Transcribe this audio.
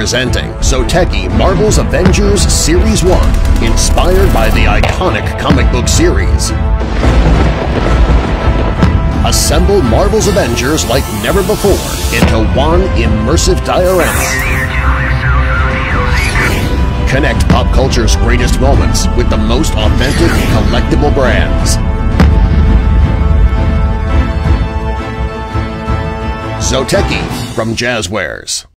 Presenting Zoteki Marvel's Avengers Series 1, inspired by the iconic comic book series. Assemble Marvel's Avengers like never before into one immersive diorama. Connect pop culture's greatest moments with the most authentic collectible brands. Zoteki from Jazwares.